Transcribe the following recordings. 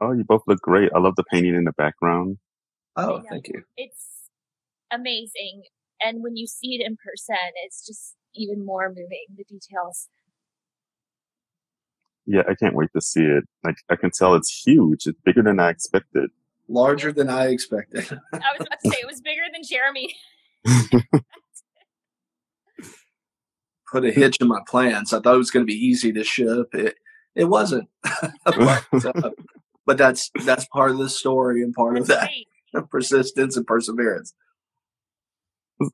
Oh, you both look great. I love the painting in the background. Oh, yeah. thank you. It's amazing. And when you see it in person, it's just even more moving, the details. Yeah, I can't wait to see it. Like I can tell it's huge. It's bigger than I expected. Larger than I expected. I was about to say it was bigger than Jeremy. Put a hitch in my plans. I thought it was going to be easy to ship. It it wasn't. but, uh, but, that's that's part of the story and part that's of that right. persistence and perseverance.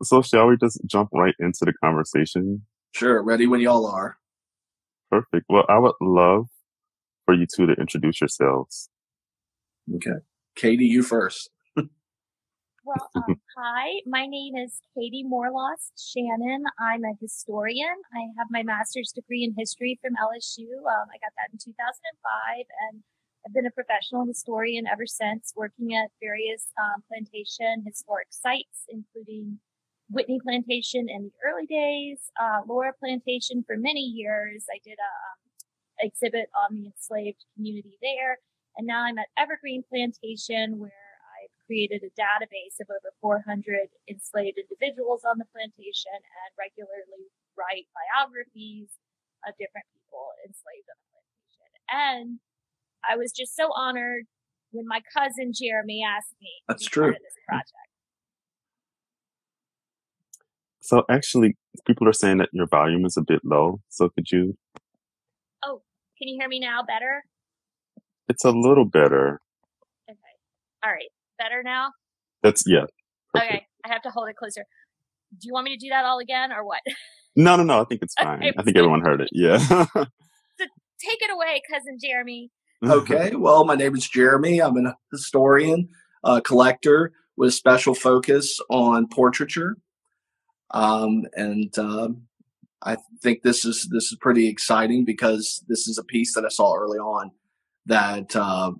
So shall we just jump right into the conversation? Sure, ready when y'all are. Perfect. Well, I would love for you two to introduce yourselves. Okay. Katy, you first. well, um, hi, my name is Katy Morlas Shannon. I'm a historian. I have my master's degree in history from LSU. Um, I got that in 2005 and I've been a professional historian ever since, working at various um, plantation historic sites, including Whitney Plantation in the early days, uh, Laura Plantation for many years. I did a um, exhibit on the enslaved community there, and now I'm at Evergreen Plantation, where I've created a database of over 400 enslaved individuals on the plantation and regularly write biographies of different people enslaved on the plantation. And I was just so honored when my cousin Jeremy asked me That's to be true. part of this project. So actually, people are saying that your volume is a bit low. So could you? Oh, can you hear me now better? It's a little better. Okay. All right. Better now? That's, yeah. Perfect. Okay. I have to hold it closer. Do you want me to do that all again or what? No, no, no. I think it's fine. I think everyone heard it. Yeah. so take it away, cousin Jeremy. okay. Well, my name is Jeremy. I'm a historian, a collector with a special focus on portraiture. Um, and uh, I think this is this is pretty exciting because this is a piece that I saw early on that uh,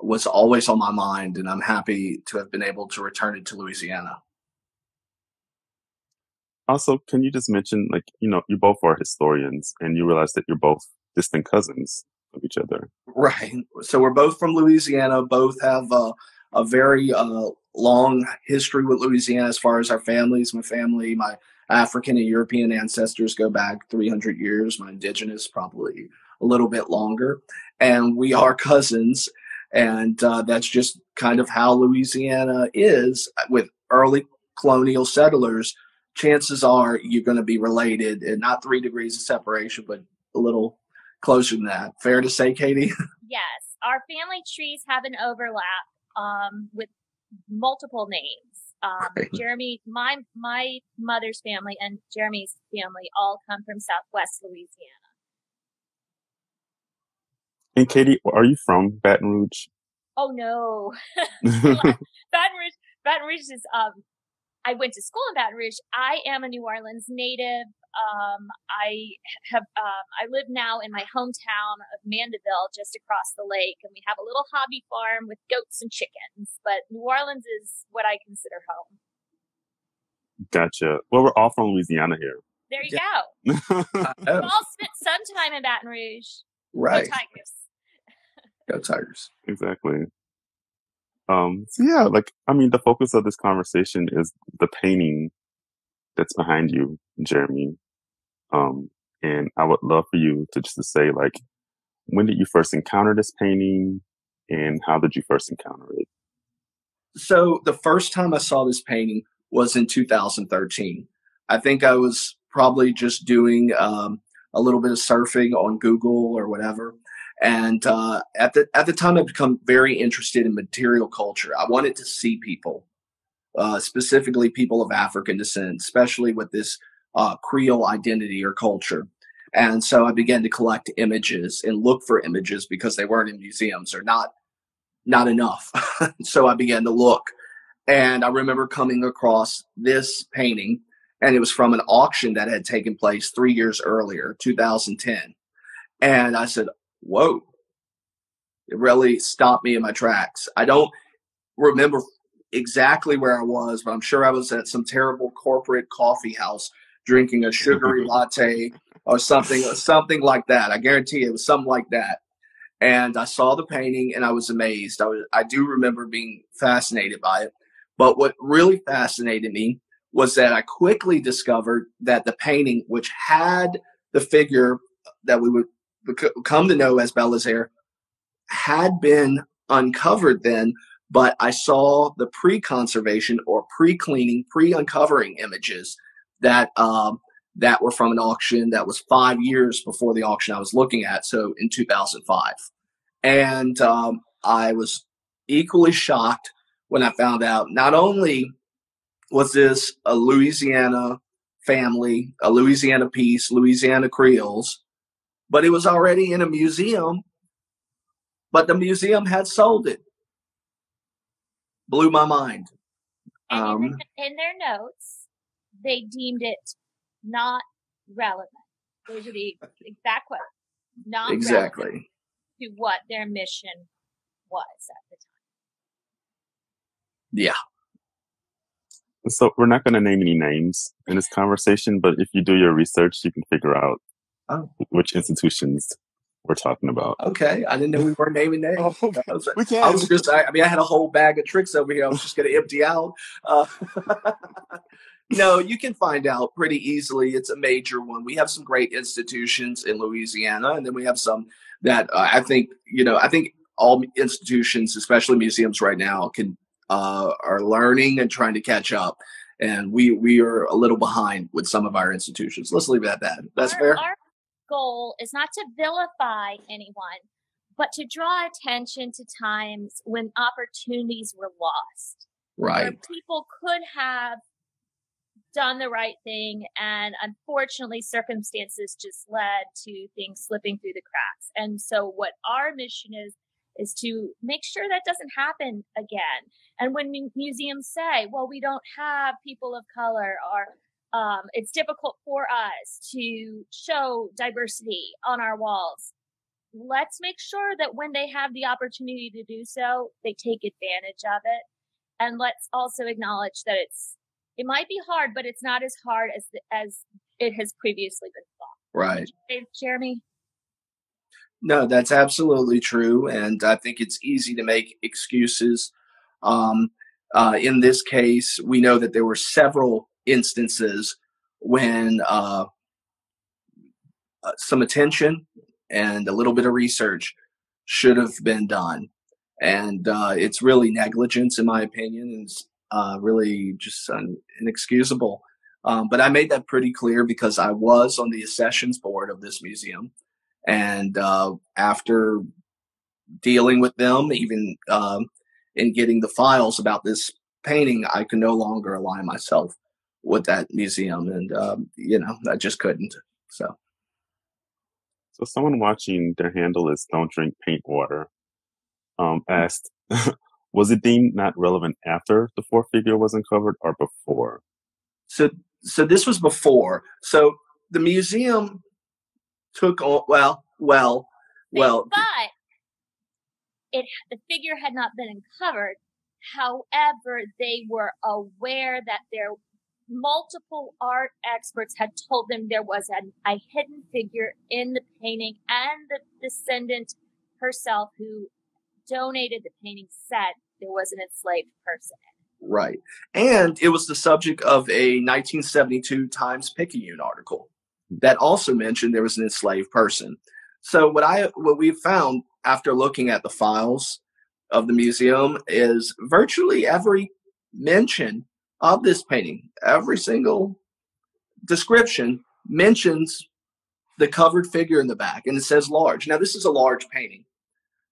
was always on my mind, and I'm happy to have been able to return it to Louisiana. Also, can you just mention, like, you know, you both are historians, and you realize that you're both distant cousins of each other, right? So we're both from Louisiana. Both have a very uh, long history with Louisiana as far as our families. My family, my African and European ancestors go back 300 years. My indigenous, probably a little bit longer. And we are cousins. And uh, that's just kind of how Louisiana is with early colonial settlers. Chances are you're going to be related, and not three degrees of separation, but a little closer than that. Fair to say, Katy? yes. Our family trees have an overlap um, with multiple names. Um, right. Jeremy, my my mother's family and Jeremy's family all come from Southwest Louisiana. And Katy, are you from Baton Rouge? Oh no, Baton Rouge. Baton Rouge is um. I went to school in Baton Rouge. I am a New Orleans native. Um, I have um, I live now in my hometown of Mandeville, just across the lake, and we have a little hobby farm with goats and chickens. But New Orleans is what I consider home. Gotcha. Well, we're all from Louisiana here. There you yeah. go. we all spent some time in Baton Rouge. Right. Go Tigers. go Tigers. Exactly. Um, so yeah, like, I mean, the focus of this conversation is the painting that's behind you, Jeremy. Um, and I would love for you to just to say, like, when did you first encounter this painting and how did you first encounter it? So the first time I saw this painting was in 2013. I think I was probably just doing um, a little bit of surfing on Google or whatever. And uh, at the at the time, I'd become very interested in material culture. I wanted to see people uh, specifically people of African descent, especially with this uh, Creole identity or culture. And so I began to collect images and look for images because they weren't in museums or not not enough. so I began to look. And I remember coming across this painting, and it was from an auction that had taken place three years earlier, 2010. And I said, Whoa, it really stopped me in my tracks. I don't remember exactly where I was, but I'm sure I was at some terrible corporate coffee house drinking a sugary latte or something, something like that. I guarantee it was something like that. and I saw the painting and I was amazed. I was, I do remember being fascinated by it. But what really fascinated me was that I quickly discovered that the painting, which had the figure that we would come to know as Belizaire, had been uncovered then, but I saw the pre-conservation or pre-cleaning, pre-uncovering images that um, that were from an auction that was five years before the auction I was looking at, so in 2005. And um, I was equally shocked when I found out not only was this a Louisiana family, a Louisiana piece, Louisiana Creoles, but it was already in a museum, but the museum had sold it. Blew my mind. And um, in, in their notes, they deemed it not relevant. Those are the exact quote. Not exactly to what their mission was at the time. Yeah. So we're not going to name any names in this conversation, but if you do your research, you can figure out oh. which institutions we're talking about. Okay, I didn't know we were naming names. Oh, I was, we can. I was just, I, I, mean, I had a whole bag of tricks over here. I was just going to empty out. Uh, no, you can find out pretty easily. It's a major one. We have some great institutions in Louisiana, and then we have some that uh, I think you know. I think all institutions, especially museums right now, can uh, are learning and trying to catch up. And we we are a little behind with some of our institutions. Let's leave it at that. That's our, fair. Our goal is not to vilify anyone, but to draw attention to times when opportunities were lost. Right. people could have done the right thing and unfortunately circumstances just led to things slipping through the cracks. And so what our mission is is to make sure that doesn't happen again. And when museums say, well, we don't have people of color or um, it's difficult for us to show diversity on our walls. Let's make sure that when they have the opportunity to do so, they take advantage of it. And let's also acknowledge that it's, it might be hard, but it's not as hard as, the, as it has previously been thought. Right. Jeremy? No, that's absolutely true. And I think it's easy to make excuses. Um, uh, in this case, we know that there were several instances when uh, uh, some attention and a little bit of research should have been done. And uh, it's really negligence, in my opinion, and it's uh, really just inexcusable. Um, but I made that pretty clear because I was on the accessions board of this museum. And uh, after dealing with them, even um, in getting the files about this painting, I could no longer align myself with that museum, and um, you know, I just couldn't. So, so someone watching their handle is "Don't drink paint water." Um, asked, was it deemed not relevant after the fourth figure was uncovered or before? So, so this was before. So the museum took on well, well, well, but it the figure had not been uncovered. However, they were aware that there multiple art experts had told them there was an, a hidden figure in the painting and the descendant herself who donated the painting said there was an enslaved person Right. And it was the subject of a 1972 Times Picayune article that also mentioned there was an enslaved person. So what I what we found after looking at the files of the museum is virtually every mention of this painting, every single description mentions the covered figure in the back and it says large. Now this is a large painting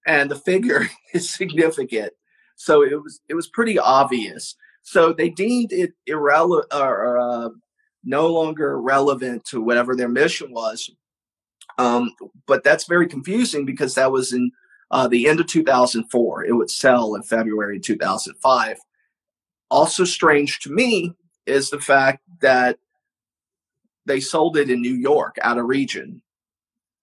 and the figure is significant. So it was it was pretty obvious. So they deemed it irrelevant or uh, no longer relevant to whatever their mission was. Um, but that's very confusing because that was in uh, the end of 2004. It would sell in February 2005 also strange to me is the fact that they sold it in New York out of region.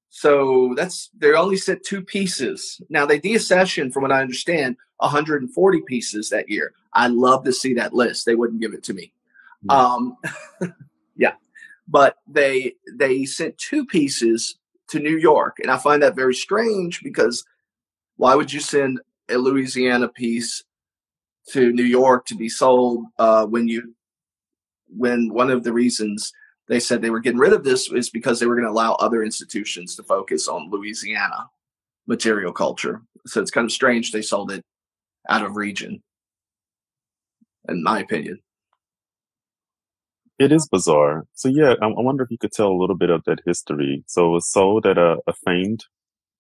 So that's they only sent two pieces. Now they deaccessioned, from what I understand, 140 pieces that year. I'd love to see that list. They wouldn't give it to me. Mm-hmm. Um, yeah, but they they sent two pieces to New York, and I find that very strange because Why would you send a Louisiana piece to New York to be sold uh, when you when one of the reasons they said they were getting rid of this is because they were going to allow other institutions to focus on Louisiana material culture. So it's kind of strange they sold it out of region, in my opinion. It is bizarre. So yeah, I, I wonder if you could tell a little bit of that history. So it was sold at a, a famed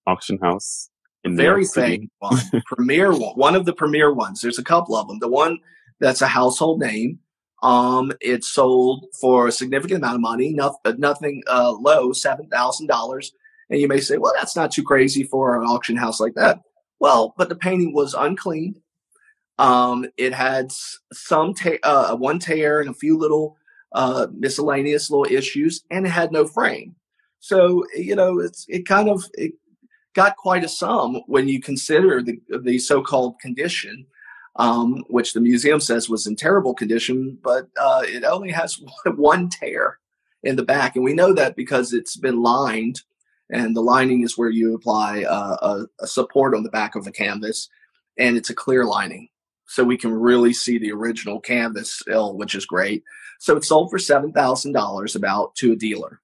auction house in very famed one, premier one, one of the premier ones. There's a couple of them. The one that's a household name. Um, it's sold for a significant amount of money, not, nothing uh, low, seven thousand dollars. And you may say, well, that's not too crazy for an auction house like that. Well, but the painting was uncleaned. Um, it had some ta- uh, one tear and a few little uh, miscellaneous little issues, and it had no frame. So you know, it's it kind of it got quite a sum when you consider the the so-called condition, um, which the museum says was in terrible condition, but uh, it only has one tear in the back, and we know that because it's been lined, and the lining is where you apply uh, a, a support on the back of the canvas, and it's a clear lining so we can really see the original canvas still, which is great. So it sold for $7,000 about to a dealer.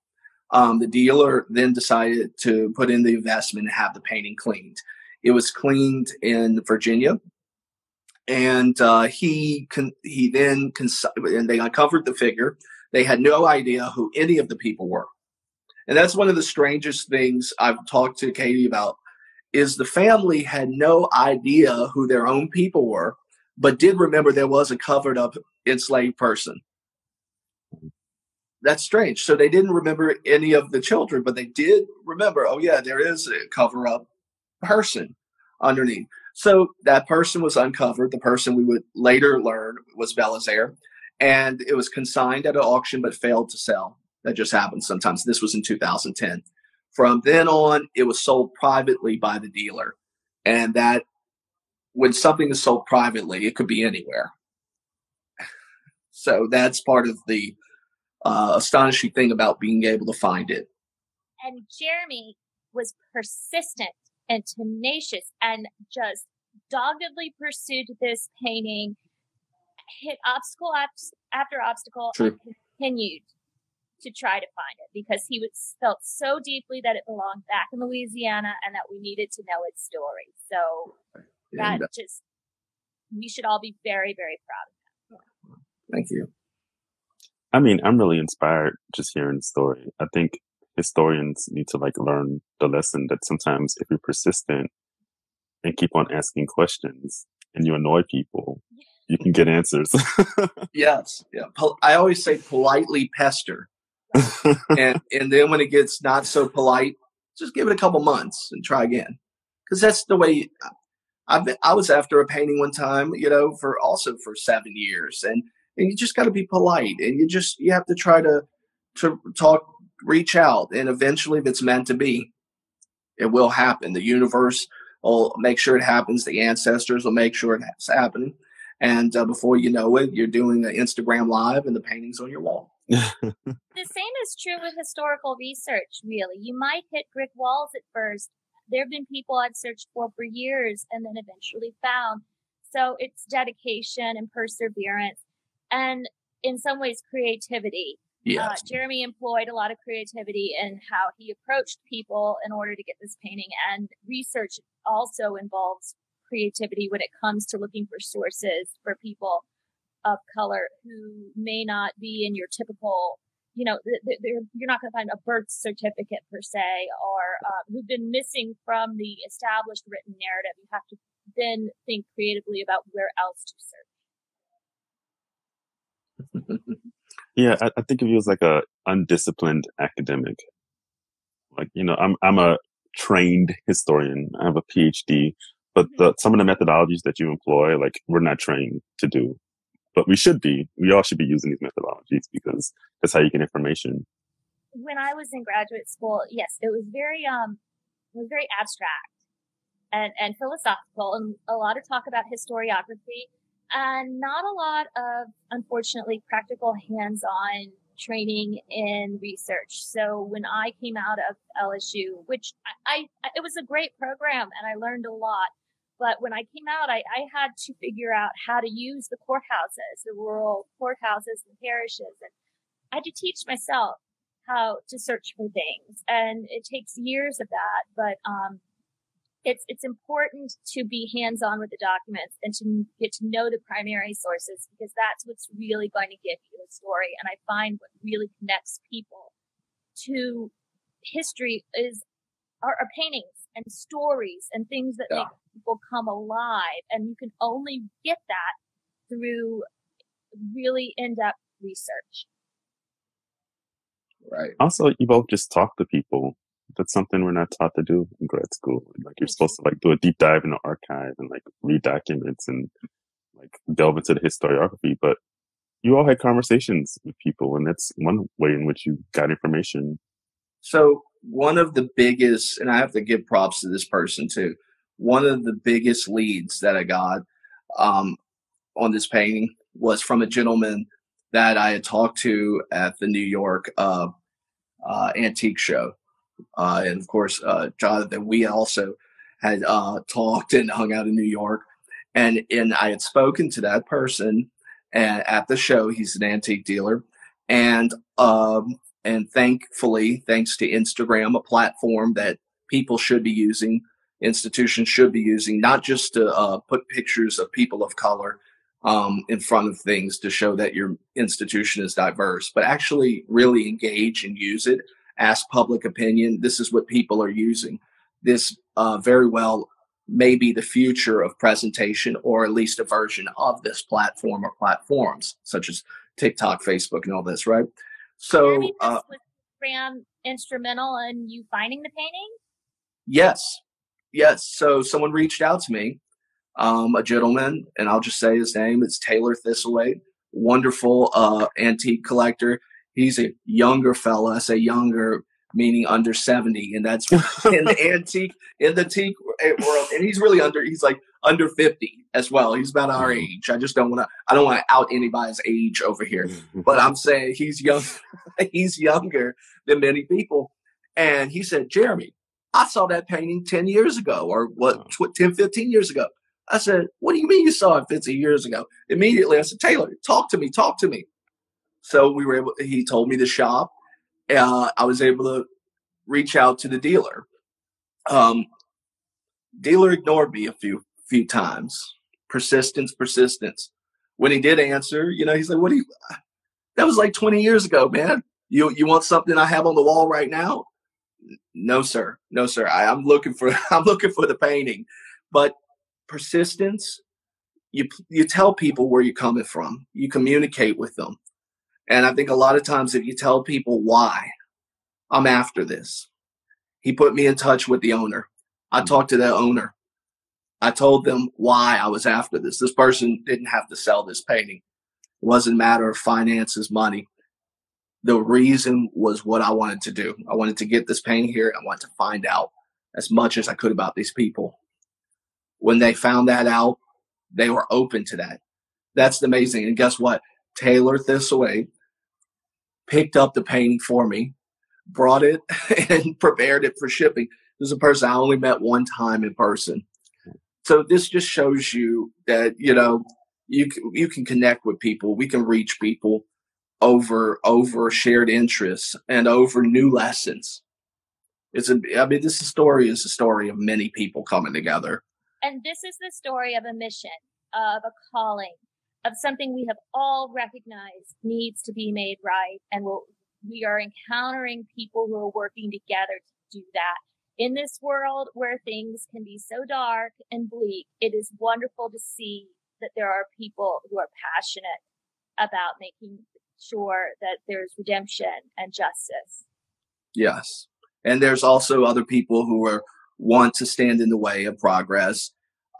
Um, the dealer then decided to put in the investment and have the painting cleaned. It was cleaned in Virginia, and uh, he con- he then cons- and they uncovered the figure. They had no idea who any of the people were, and that's one of the strangest things I've talked to Katy about. Is the family had no idea who their own people were, but did remember there was a covered up enslaved person that's strange. So they didn't remember any of the children, but they did remember, oh, yeah, there is a cover up person underneath. So that person was uncovered. The person we would later learn was Belizaire, and it was consigned at an auction but failed to sell. That just happens sometimes. This was in 2010. From then on, it was sold privately by the dealer. And that, when something is sold privately, it could be anywhere. So that's part of the uh, astonishing thing about being able to find it. And Jeremy was persistent and tenacious and just doggedly pursued this painting, hit obstacle after obstacle, True. and continued to try to find it because he was, felt so deeply that it belonged back in Louisiana and that we needed to know its story. So that just, we should all be very, very proud of that. Thank you. I mean, I'm really inspired just hearing the story. I think historians need to like learn the lesson that sometimes if you're persistent and keep on asking questions and you annoy people, you can get answers. yes. Yeah. I always say politely pester. and and then when it gets not so polite, just give it a couple months and try again. Cause that's the way uh, I've been, I was after a painting one time, you know, for also for seven years. And and you just got to be polite and you just you have to try to to talk reach out and eventually if it's meant to be it will happen. The universe will make sure it happens the ancestors will make sure it's happening and uh, before you know it you're doing an instagram live and the paintings on your wall. The same is true with historical research really. You might hit brick walls at first. There have been people i've searched for for years and then eventually found. So it's dedication and perseverance and in some ways creativity. Yes. Uh, Jeremy employed a lot of creativity in how he approached people in order to get this painting, and research also involves creativity when it comes to looking for sources for people of color who may not be in your typical, you know, you're not going to find a birth certificate per se, or uh, who've been missing from the established written narrative. You have to then think creatively about where else to search. yeah, I, I, think of you as like a undisciplined academic. Like, you know, I'm, I'm a trained historian. I have a PhD, but the, mm-hmm. some of the methodologies that you employ, like we're not trained to do, but we should be. We all should be using these methodologies because that's how you get information. When I was in graduate school, yes, it was very, um, it was very abstract and, and philosophical and a lot of talk about historiography and not a lot of, unfortunately, practical hands-on training in research. So when I came out of LSU, which I, I it was a great program and I learned a lot. But when I came out, I, I had to figure out how to use the courthouses, the rural courthouses and parishes. And I had to teach myself how to search for things. And it takes years of that. But, um, it's it's important to be hands on with the documents and to get to know the primary sources because that's what's really going to give you a story. And I find what really connects people to history is are, are paintings and stories and things that yeah. make people come alive. And you can only get that through really in-depth research. Right. Also, you both just talk to people that's something we're not taught to do in grad school. Like you're supposed to like do a deep dive in the archive and like read documents and like delve into the historiography. But you all had conversations with people, and that's one way in which you got information. So one of the biggest, and I have to give props to this person too. One of the biggest leads that I got um, on this painting was from a gentleman that I had talked to at the New York uh, uh, antique show uh, and of course, uh, Jonathan, we also had uh, talked and hung out in New York. And, and I had spoken to that person at the show. He's an antique dealer. And, um, and thankfully, thanks to Instagram, a platform that people should be using, institutions should be using, not just to uh, put pictures of people of color um, in front of things to show that your institution is diverse, but actually really engage and use it ask public opinion. This is what people are using. This uh, very well may be the future of presentation, or at least a version of this platform or platforms such as TikTok, Facebook, and all this, right? So, uh, was Graham instrumental in you finding the painting? Yes, yes. So someone reached out to me, um, a gentleman, and I'll just say his name. It's Taylor Thistlethwaite, wonderful uh, antique collector he's a younger fella. I say younger, meaning under 70. And that's in the antique, in the antique world. And he's really under, he's like under 50 as well. He's about our mm-hmm. age. I just don't want to, I don't want to out anybody's age over here, but I'm saying he's young, he's younger than many people. And he said, Jeremy, I saw that painting 10 years ago or what, 10, 15 years ago. I said, what do you mean you saw it 15 years ago? Immediately I said, Taylor, talk to me, talk to me. So we were able. He told me the shop. Uh, I was able to reach out to the dealer. Um, dealer ignored me a few few times. Persistence, persistence. When he did answer, you know, he's like, "What do you?" That was like 20 years ago, man. You you want something I have on the wall right now? No, sir. No, sir. I, I'm looking for I'm looking for the painting. But persistence, you you tell people where you're coming from. You communicate with them. And I think a lot of times, if you tell people why I'm after this, he put me in touch with the owner. I mm-hmm. talked to the owner. I told them why I was after this. This person didn't have to sell this painting. It wasn't a matter of finances, money. The reason was what I wanted to do. I wanted to get this painting here. I wanted to find out as much as I could about these people. When they found that out, they were open to that. That's amazing. And guess what? Taylor Thistlethwaite picked up the painting for me, brought it, and prepared it for shipping. This is a person I only met one time in person. So this just shows you that you know you you can connect with people. We can reach people over over shared interests and over new lessons. It's a I mean this story is a story of many people coming together. And this is the story of a mission, of a calling, of something we have all recognized needs to be made right. And we'll, we are encountering people who are working together to do that. In this world where things can be so dark and bleak, it is wonderful to see that there are people who are passionate about making sure that there's redemption and justice. Yes. And there's also other people who are want to stand in the way of progress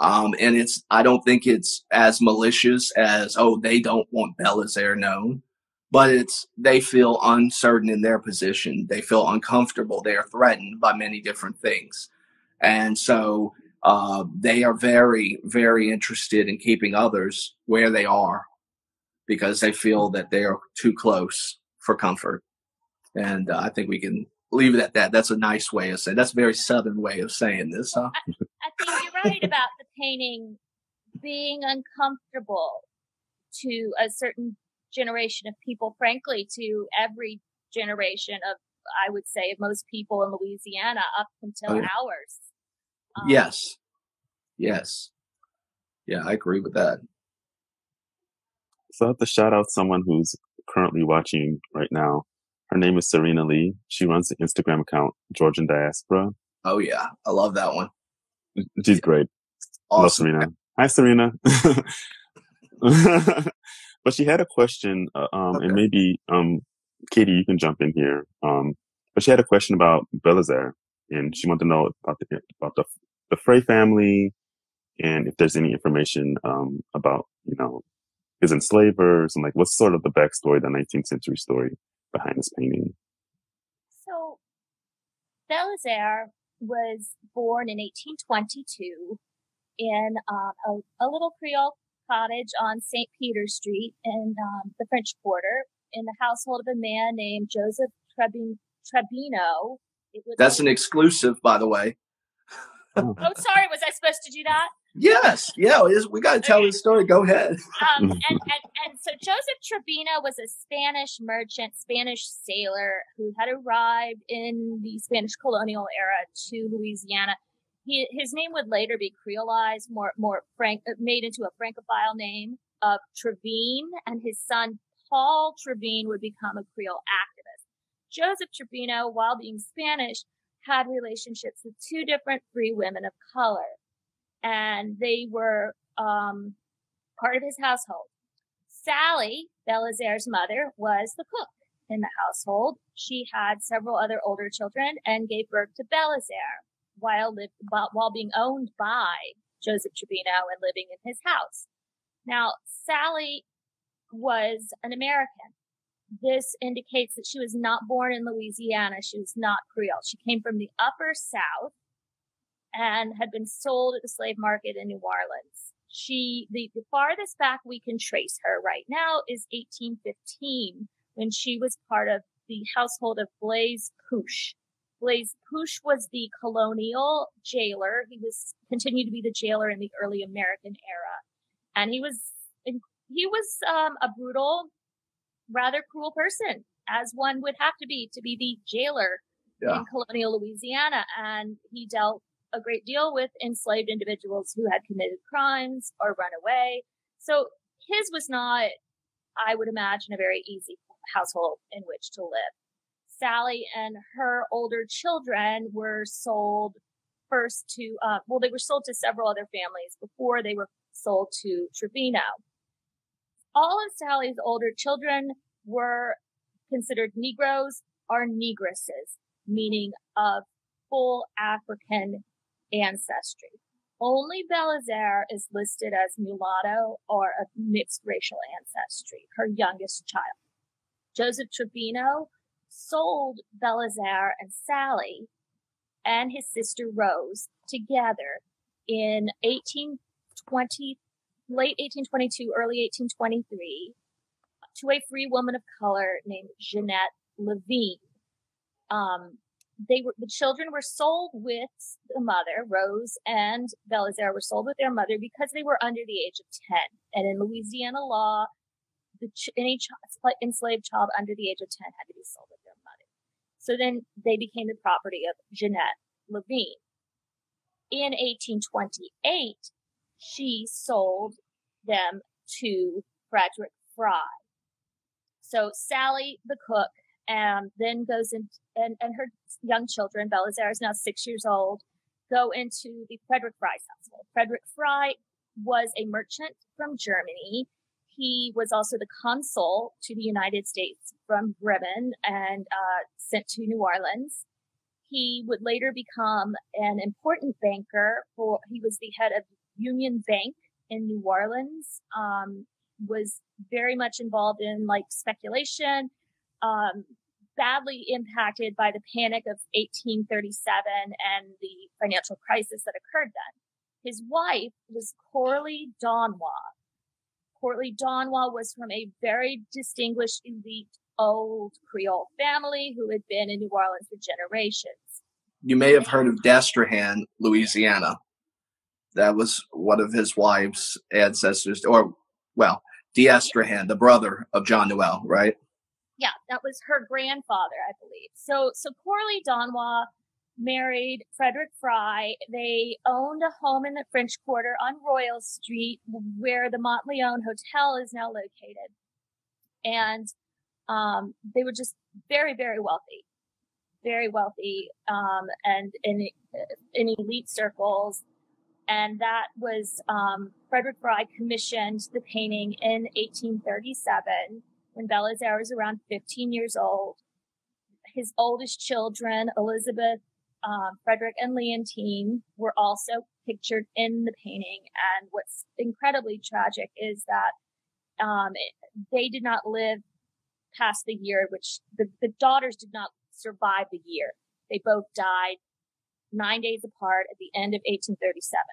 um, and it's, I don't think it's as malicious as, oh, they don't want Belizaire known, but it's, they feel uncertain in their position. They feel uncomfortable. They are threatened by many different things. And so, uh, they are very, very interested in keeping others where they are because they feel that they are too close for comfort. And uh, I think we can leave it at that. That's a nice way of saying. That's a very southern way of saying this, huh? I, I think you're right about the painting being uncomfortable to a certain generation of people. Frankly, to every generation of, I would say, of most people in Louisiana up until oh, yeah. ours. Um, yes. Yes. Yeah, I agree with that. So I have to shout out someone who's currently watching right now. Her name is Serena Lee. She runs the Instagram account Georgian Diaspora. Oh yeah, I love that one. She's great. Awesome. Love Serena. Hi, Serena. but she had a question, uh, um, okay. and maybe um, Katy, you can jump in here. Um, but she had a question about Belizaire, and she wanted to know about the about the the Frey family, and if there's any information um, about you know his enslavers and like what's sort of the backstory, the 19th century story behind this painting. So Belizaire was born in 1822 in um, a, a, little Creole cottage on St. Peter Street in um, the French Quarter in the household of a man named Joseph Trebin- Trebino. That's an exclusive, by the way. oh, sorry. Was I supposed to do that? Yes, yeah, we got to tell okay. the story. Go ahead. Um, and, and, and so Joseph Trebino was a Spanish merchant, Spanish sailor who had arrived in the Spanish colonial era to Louisiana. He, his name would later be creolized, more more frank, uh, made into a francophile name of Trevine, and his son Paul Trévigne would become a Creole activist. Joseph Trevino, while being Spanish, had relationships with two different free women of color and they were um, part of his household. Sally, Belizaire's mother, was the cook in the household. She had several other older children and gave birth to Belizaire while, lived, while being owned by Joseph Trebino and living in his house. Now, Sally was an American. This indicates that she was not born in Louisiana. She was not Creole. She came from the upper South and had been sold at the slave market in New Orleans. She, the, the farthest back we can trace her right now is 1815 when she was part of the household of Blaise Pouche. Blaise Pouche was the colonial jailer. He was continued to be the jailer in the early American era, and he was he was um, a brutal, rather cruel person, as one would have to be to be the jailer yeah. in colonial Louisiana. And he dealt a great deal with enslaved individuals who had committed crimes or run away. So his was not, I would imagine, a very easy household in which to live. Sally and her older children were sold first to, uh, well, they were sold to several other families before they were sold to Trevino. All of Sally's older children were considered Negroes or Negresses, meaning of full African ancestry. Only Belizaire is listed as mulatto or a mixed racial ancestry, her youngest child. Joseph Trebino sold Belizaire and Sally and his sister Rose together in 1820, late 1822, early 1823 to a free woman of color named Jeanette Levine. Um, they were the children were sold with the mother rose and belizaire were sold with their mother because they were under the age of 10 and in louisiana law the ch- any ch- enslaved child under the age of 10 had to be sold with their mother. So then they became the property of jeanette levine. In 1828 she sold them to frederick frey. So sally the cook and then goes in and, and her young children, Belizaire is now six years old, go into the Frederick Frey's household. Frederick Frey was a merchant from Germany. He was also the consul to the United States from Bremen and uh, sent to New Orleans. He would later become an important banker for, he was the head of Union Bank in New Orleans, um, was very much involved in like speculation, um, badly impacted by the panic of 1837 and the financial crisis that occurred then. His wife was Coralie Donnois. Coralie Donnois was from a very distinguished elite old Creole family who had been in New Orleans for generations. You may have heard of Destrehan, Louisiana. That was one of his wife's ancestors, or well, Destrehan, the brother of John Noel, right? Yeah, that was her grandfather, I believe. So, so Coralie Donwa married Frederick Frey. They owned a home in the French Quarter on Royal Street, where the Monteleone Hotel is now located. And um, they were just very, very wealthy, very wealthy, um, and in in elite circles. And that was um, Frederick Frey commissioned the painting in 1837 when Belizaire was around 15 years old. His oldest children, Elizabeth, um, Frederick, and Leontine, were also pictured in the painting. And what's incredibly tragic is that um, it, they did not live past the year, which the, the daughters did not survive the year. They both died nine days apart at the end of 1837,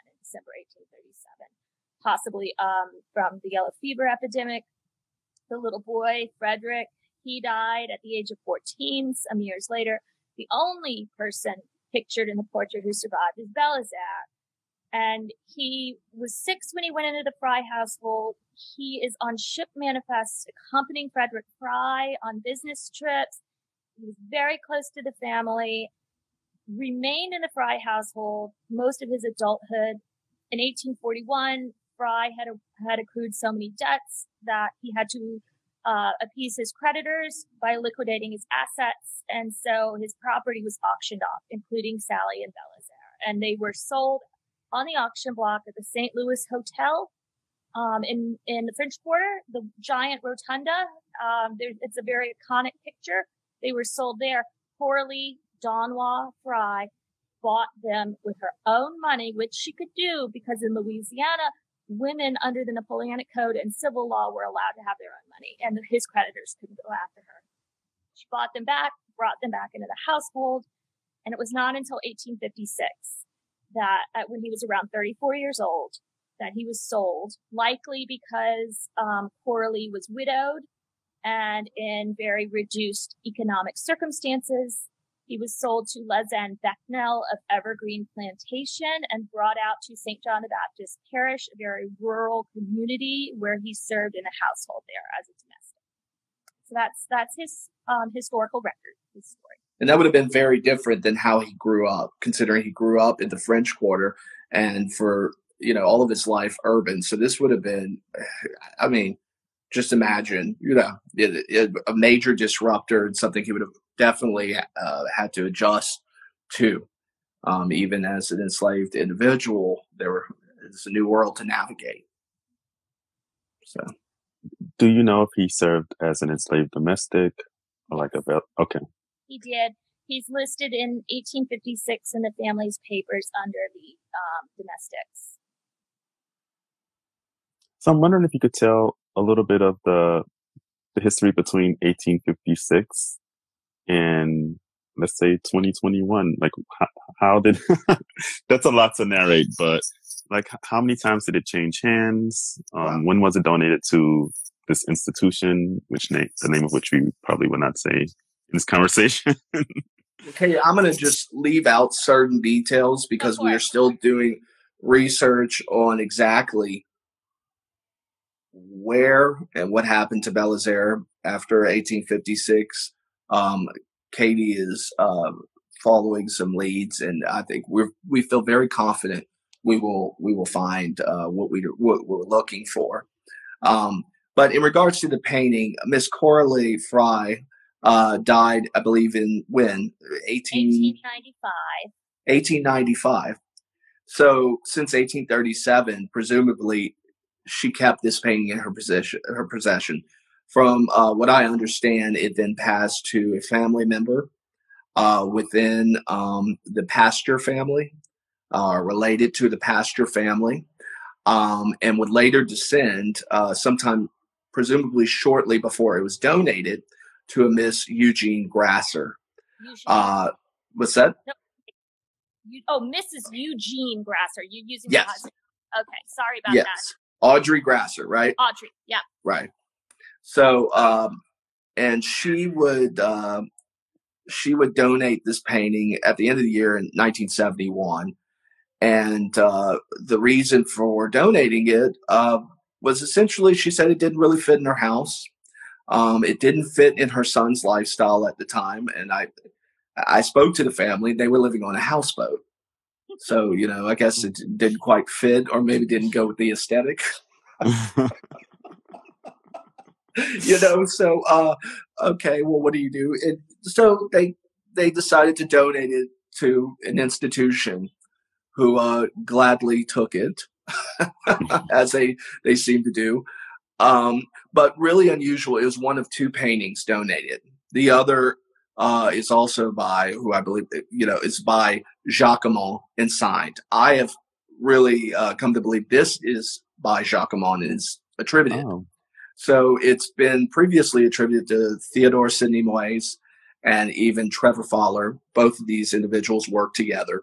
in December 1837, possibly um, from the yellow fever epidemic. The little boy, Frederick, he died at the age of 14 some years later. The only person pictured in the portrait who survived is Belizaire. And he was six when he went into the Frey household. He is on ship manifests accompanying Frederick Frey on business trips. He was very close to the family, remained in the Frey household most of his adulthood. In 1841, Frey had, a, had accrued so many debts that he had to uh, appease his creditors by liquidating his assets. And so his property was auctioned off, including Sally and Belizaire. And they were sold on the auction block at the St. Louis Hotel um, in in the French Quarter, the giant rotunda. Um, it's a very iconic picture. They were sold there. Coralie Donwa Frey bought them with her own money, which she could do because in Louisiana, women under the Napoleonic Code and civil law were allowed to have their own money, and his creditors couldn't go after her. She bought them back, brought them back into the household, and it was not until 1856 that uh, when he was around 34 years old that he was sold, likely because um, Coralie was widowed and in very reduced economic circumstances. He was sold to Lezin Becnel of Evergreen Plantation and brought out to St. John the Baptist Parish, a very rural community where he served in a household there as a domestic. So that's that's his um, historical record, his story. And that would have been very different than how he grew up, considering he grew up in the French Quarter and for you know all of his life urban. So this would have been, I mean, just imagine, you know, a major disruptor and something he would have definitely uh, had to adjust to. Um, even as an enslaved individual, there were a new world to navigate. So, do you know if he served as an enslaved domestic or like a okay? He did. He's listed in 1856 in the family's papers under the um, domestics. So I'm wondering if you could tell a little bit of the the history between 1856 and let's say 2021 like how, how did that's a lot to narrate but like how many times did it change hands um, wow. when was it donated to this institution which name the name of which we probably would not say in this conversation okay i'm going to just leave out certain details because we are still doing research on exactly where and what happened to Belizaire after 1856. Um, Katy is uh, following some leads, and I think we we feel very confident we will we will find uh, what we what we're looking for. Um, but in regards to the painting, Miss Coralie Frey uh, died, I believe, in when 18, 1895. 1895. So since 1837, presumably she kept this painting in her possession. Her possession. From uh, what I understand, it then passed to a family member uh, within um, the Pasteur family, uh, related to the Pasteur family, um, and would later descend, uh, sometime presumably shortly before it was donated, to a Miss Eugene Grasser. Uh, what's that? No. oh, Mrs. Eugene Grasser. You're using yes. Okay, sorry about yes. that. Audrey Grasser, right? Audrey, yeah. Right. So, um, and she would uh, she would donate this painting at the end of the year in 1971. And uh, the reason for donating it uh, was essentially she said it didn't really fit in her house. Um, it didn't fit in her son's lifestyle at the time, and I I spoke to the family. They were living on a houseboat, so you know I guess it didn't quite fit, or maybe didn't go with the aesthetic. you know, so uh, okay, well, what do you do? So they they decided to donate it to an institution who uh, gladly took it, as they they seem to do. Um, but really unusual. It was one of two paintings donated. The other uh, is also by who I believe you know is by Jacques Amans and signed. I have really uh, come to believe this is by Jacques Amans and is attributed. Oh. So it's been previously attributed to Theodore Sidney Moise and even Trevor Fowler. Both of these individuals worked together.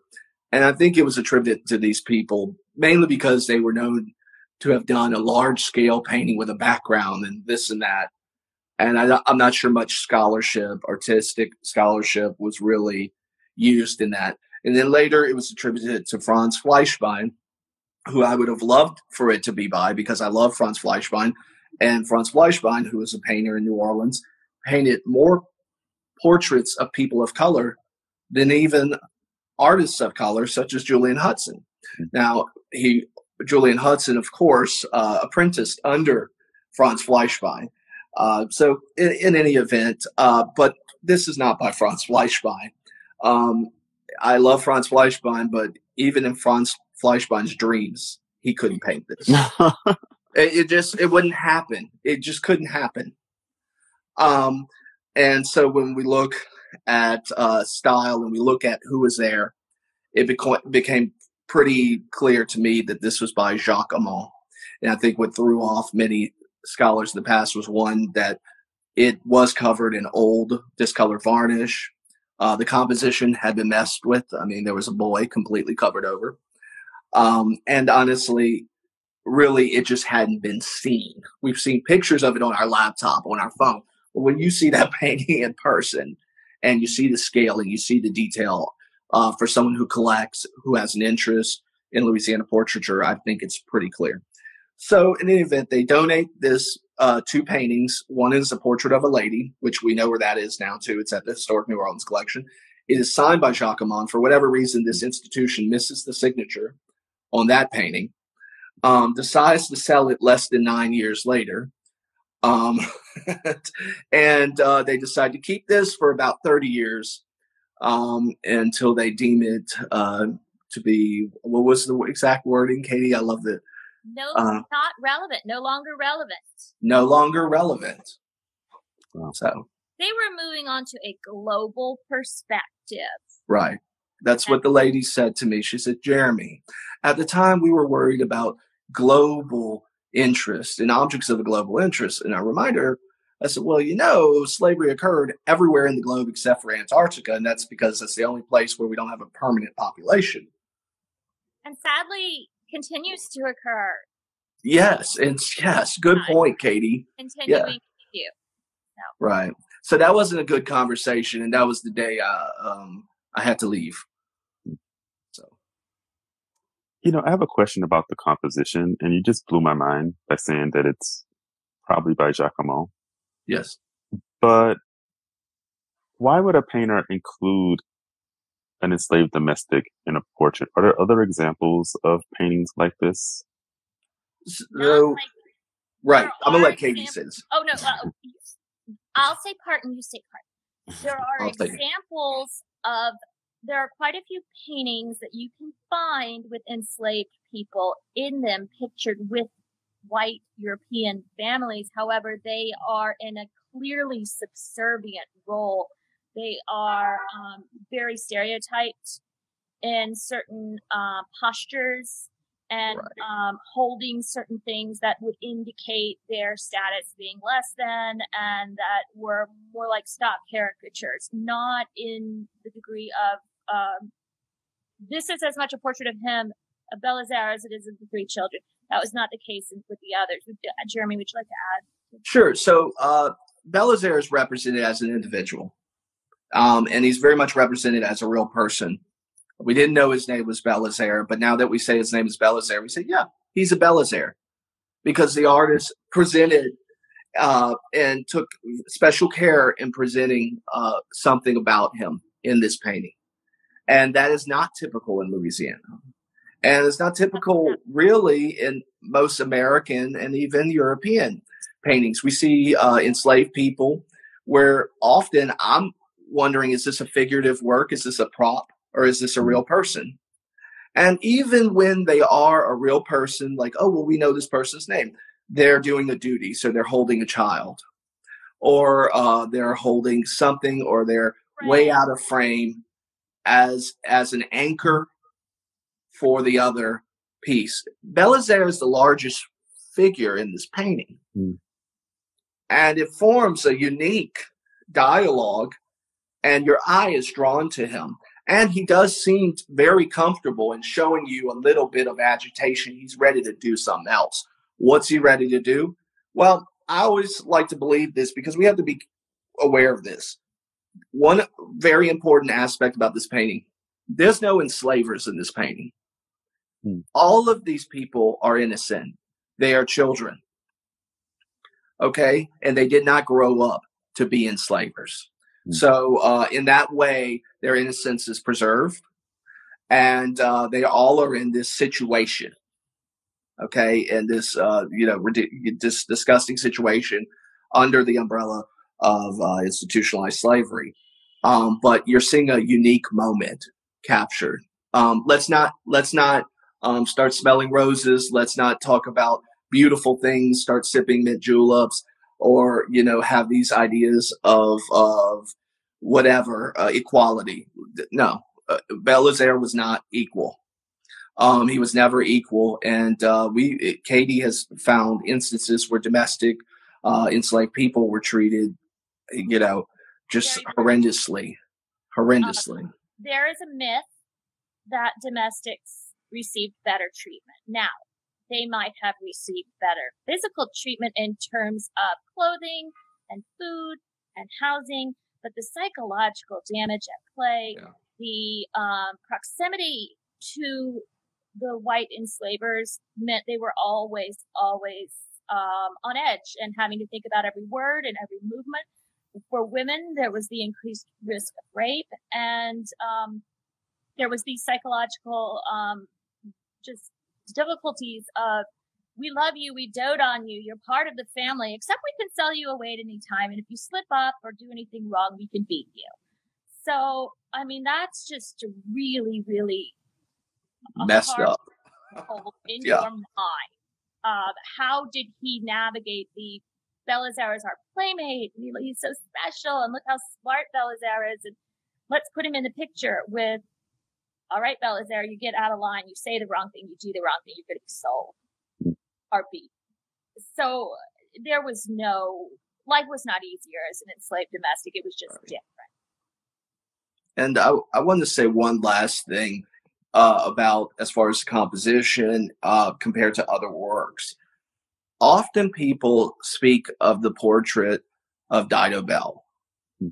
And I think it was attributed to these people mainly because they were known to have done a large scale painting with a background and this and that. And I, am not sure much scholarship, artistic scholarship, was really used in that. And then later it was attributed to Franz Fleischbein, who I would have loved for it to be by because I love Franz Fleischbein. And Franz Fleischbein, who was a painter in New Orleans, painted more portraits of people of color than even artists of color, such as Julien Hudson. Hmm. Now, he Julien Hudson, of course, uh, apprenticed under Franz Fleischbein. Uh, so, in, in, any event, uh, but this is not by Franz Fleischbein. Um, I love Franz Fleischbein, but even in Franz Fleischbein's dreams, he couldn't paint this. it, it, just it wouldn't happen. It just couldn't happen. Um, and so when we look at uh, style and we look at who was there, it beco- became pretty clear to me that this was by Jacques Amans. And I think what threw off many scholars in the past was one that it was covered in old discolored varnish. Uh, the composition had been messed with. I mean, there was a boy completely covered over. Um, and honestly, really, it just hadn't been seen. We've seen pictures of it on our laptop, on our phone. But when you see that painting in person and you see the scaling, you see the detail, uh, for someone who collects, who has an interest in Louisiana portraiture, I think it's pretty clear. So, in any event, they donate this uh, two paintings. One is a portrait of a lady, which we know where that is now too. It's at the Historic New Orleans Collection. It is signed by Jacques Amans. For whatever reason, this institution misses the signature on that painting. Um, decides to sell it less than nine years later. Um, and uh, they decide to keep this for about 30 years um, until they deem it uh, to be what was the exact wording, Katy? I love that. No, uh, not relevant. No longer relevant. No longer relevant. So they were moving on to a global perspective. Right. That's what the lady said to me. She said, Jeremy, at the time we were worried about global interest and objects of a global interest. And I remind her, I said, well, you know, slavery occurred everywhere in the globe except for Antarctica, and that's because that's the only place where we don't have a permanent population. And sadly, continues to occur. Yes, and yes, good point, Katy. Continuing yeah. to no. Right. So that wasn't a good conversation, and that was the day I um, I had to leave. So, you know, I have a question about the composition, and you just blew my mind by saying that it's probably by Jacques Amans. Yes. But why would a painter include an enslaved domestic in a portrait? Are there other examples of paintings like this? So, like, right. I'm gonna let Katy say this. Oh no, uh, I'll say part and you say part. There are examples of there are quite a few paintings that you can find with enslaved people in them pictured with white European families. However, they are in a clearly subservient role. They are um, very stereotyped in certain uh, postures and right. um, holding certain things that would indicate their status being less than and that were more like stock caricatures, not in the degree of um, this is as much a portrait of him, of Belizaire, as it is of the three children. That was not the case with the others. Uh, Jeremy, would you like to add? Sure. So uh, Belizaire is represented as an individual, um, and he's very much represented as a real person. We didn't know his name was Belizaire, but now that we say his name is Belizaire, we say, yeah, he's a Belizaire because the artist presented uh, and took special care in presenting uh, something about him in this painting. And that is not typical in Louisiana. And it's not typical really in most American and even European paintings. We see uh, enslaved people where often I'm wondering is this a figurative work? Is this a prop? Or is this a real person? And even when they are a real person, like, oh, well, we know this person's name, they're doing a duty. So they're holding a child, or uh, they're holding something, or they're right. way out of frame as as an anchor for the other piece. Belizaire is the largest figure in this painting. Mm. And it forms a unique dialogue, and your eye is drawn to him. And he does seem very comfortable in showing you a little bit of agitation. He's ready to do something else. What's he ready to do? Well, I always like to believe this because we have to be aware of this. One very important aspect about this painting there's no enslavers in this painting. Hmm. All of these people are innocent, they are children. Okay? And they did not grow up to be enslavers. Hmm. So, uh, in that way, their innocence is preserved. And uh, they all are in this situation okay, in this uh, you know this disgusting situation under the umbrella of uh, institutionalized slavery. Um, but you're seeing a unique moment captured. Um, let's not let's not um, start smelling roses. Let's not talk about beautiful things. Start sipping mint juleps, or you know have these ideas of of whatever uh, equality. No, uh, Belizaire was not equal. Um, he was never equal, and uh, we Katy has found instances where domestic uh, enslaved people were treated, you know, just horrendously, horrendously. There is a myth that domestics received better treatment. Now, they might have received better physical treatment in terms of clothing and food and housing, but the psychological damage at play, yeah. the um, proximity to the white enslavers meant they were always, always um, on edge and having to think about every word and every movement. For women, there was the increased risk of rape, and um, there was the psychological um, just difficulties of we love you, we dote on you, you're part of the family, except we can sell you away at any time. And if you slip up or do anything wrong, we can beat you. So, I mean, that's just really, really messed up in yeah. your mind. Uh, how did he navigate the Belizaire is our playmate? He's so special, and look how smart Belizaire is. And let's put him in the picture with, all right, Belizaire, you get out of line, you say the wrong thing, you do the wrong thing, you're going to be sold or beat. So there was no life was not easier as an enslaved domestic. It was just right. different. And I, I want to say one last thing uh, about as far as composition uh, compared to other works. Often people speak of the portrait of Dido Belle hmm.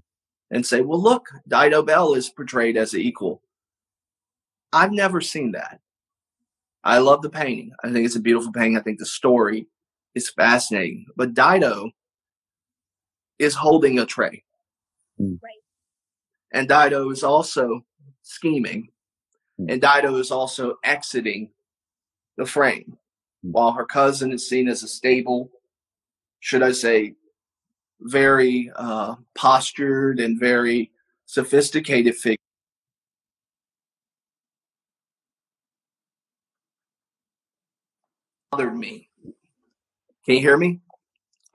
and say, well, look, Dido Belle is portrayed as an equal. I've never seen that. I love the painting. I think it's a beautiful painting. I think the story is fascinating. But Dido is holding a tray. Hmm. Right. And Dido is also scheming and Dido is also exiting the frame, while her cousin is seen as a stable, should I say, very uh, postured and very sophisticated figure. Bothered me. Can you hear me?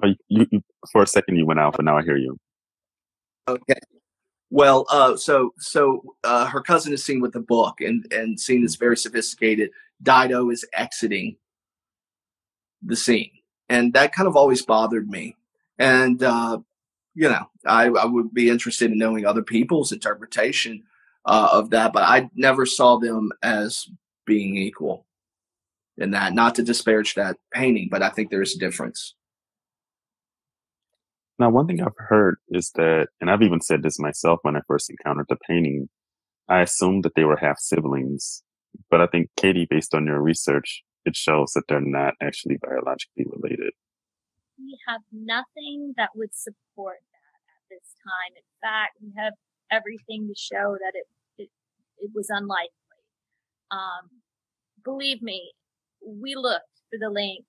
Oh, you, for a second, you went out, but now I hear you. Okay. Well, uh, so so uh, her cousin is seen with the book and and seen as very sophisticated. Dido is exiting the scene, and that kind of always bothered me. And uh, you know, I, I would be interested in knowing other people's interpretation uh, of that, but I never saw them as being equal in that. Not to disparage that painting, but I think there's a difference. Now, one thing I've heard is that, and I've even said this myself when I first encountered the painting, I assumed that they were half siblings. But I think, Katy, based on your research, it shows that they're not actually biologically related. We have nothing that would support that at this time. In fact, we have everything to show that it, it, it was unlikely. Um, believe me, we looked for the link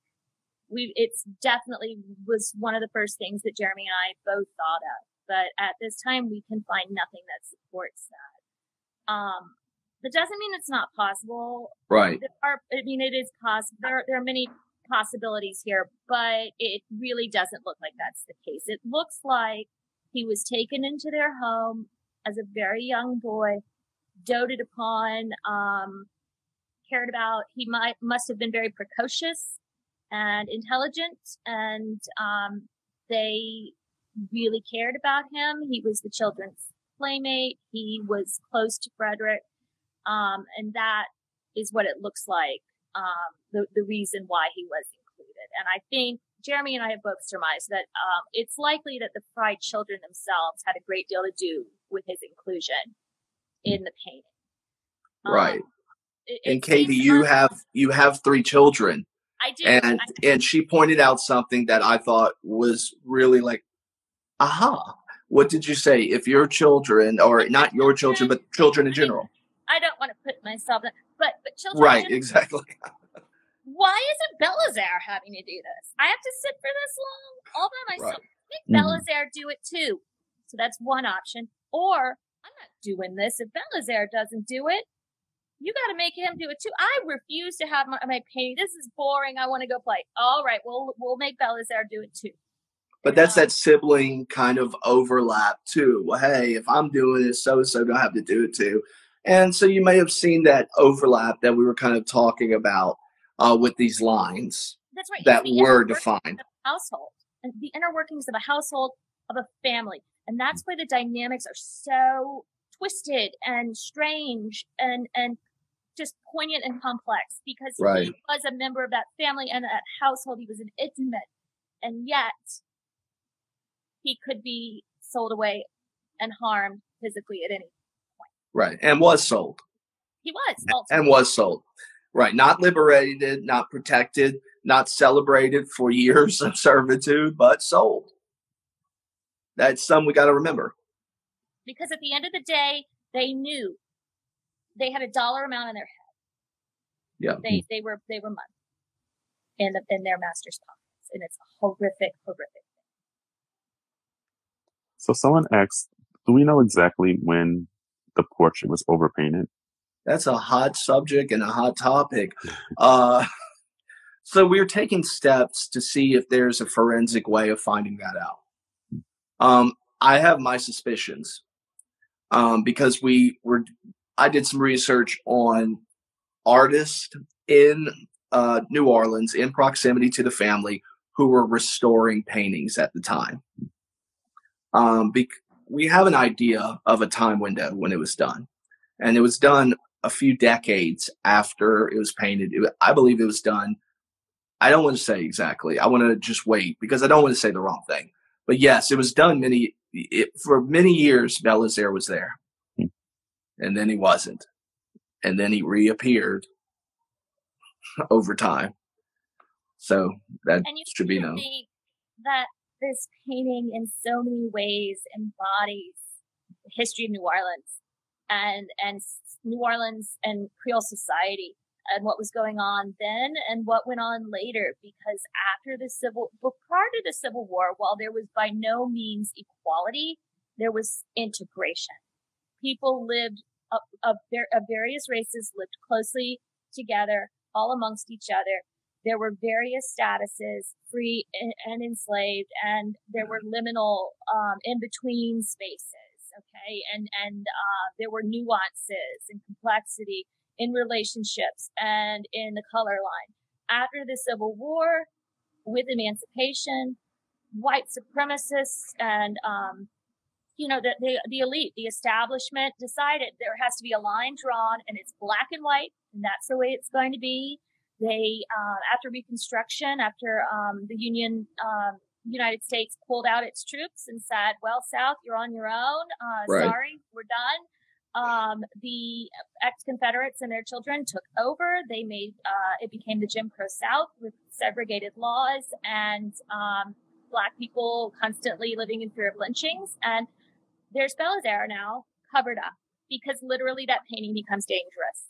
we it's definitely was one of the first things that Jeremy and I both thought of. But at this time, we can find nothing that supports that. Um, that doesn't mean it's not possible. Right. Are, I mean, it is possible. There, there are many possibilities here, but it really doesn't look like that's the case. It looks like he was taken into their home as a very young boy, doted upon, um, cared about. He might must have been very precocious and intelligent and um, they really cared about him. He was the children's playmate. He was close to Frederick. Um, and that is what it looks like. Um, the, the reason why he was included. And I think Jeremy and I have both surmised that, um, it's likely that the Frey children themselves had a great deal to do with his inclusion in the painting. Right. Um, it, and Katy, you have, you have three children. I do. And I and she pointed out something that I thought was really like, aha. What did you say? If your children, or not your children, but children in general. I don't want to put myself in, but but children. Right, exactly. Why isn't Belizaire having to do this? I have to sit for this long all by myself. Right. Make mm-hmm. Belizaire do it too. So that's one option. Or I'm not doing this. If Belizaire doesn't do it, you got to make him do it too. I refuse to have my, my painting. This is boring. I want to go play. All right, we'll we'll make Belizaire do it too. But that's that sibling kind of overlap too. Well, hey, if I'm doing it, so and so don't have to do it too. And so you may have seen that overlap that we were kind of talking about uh, with these lines. Right. That were defined. household and the inner workings of a household of a family, and that's why the dynamics are so twisted and strange and and just poignant and complex because right. he was a member of that family and that household. He was an intimate, and yet he could be sold away and harmed physically at any. Right, and was sold. He was ultimately. and was sold. Right, not liberated, not protected, not celebrated for years of servitude, but sold. That's something we got to remember. Because at the end of the day, they knew they had a dollar amount in their head. Yeah. They hmm. they were they were money in the, in their master's pockets, and it's a horrific, horrific thing. So someone asked, do we know exactly when the portrait was overpainted? That's a hot subject and a hot topic. Uh, so we're taking steps to see if there's a forensic way of finding that out. Um, I have my suspicions um, because we were I did some research on artists in uh, New Orleans in proximity to the family who were restoring paintings at the time. Um, we have an idea of a time window when it was done, and it was done a few decades after it was painted. It, I believe it was done. I don't want to say exactly. I want to just wait because I don't want to say the wrong thing. But yes, it was done many it, for many years. Belizaire was there hmm. and then he wasn't. And then he reappeared over time. So that should be known. That this painting in so many ways embodies the history of New Orleans and and New Orleans and Creole society and what was going on then and what went on later because after the civil but prior to the civil war while there was by no means equality there was integration people lived of, of, of various races lived closely together, all amongst each other. There were various statuses, free and, enslaved, and there were liminal, um, in between spaces. Okay. And, and, uh, there were nuances and complexity in relationships and in the color line. After the Civil War, with emancipation, white supremacists and, um, you know, the, the, the elite, the establishment decided there has to be a line drawn and it's black and white and that's the way it's going to be. They, uh, after Reconstruction, after, um, the Union, um, United States pulled out its troops and said, "Well, South, you're on your own. Uh, Right. Sorry, we're done." Um, the ex-Confederates and their children took over. They made uh, it became the Jim Crow South with segregated laws and um, black people constantly living in fear of lynchings. And there's Belizaire now covered up because literally that painting becomes dangerous.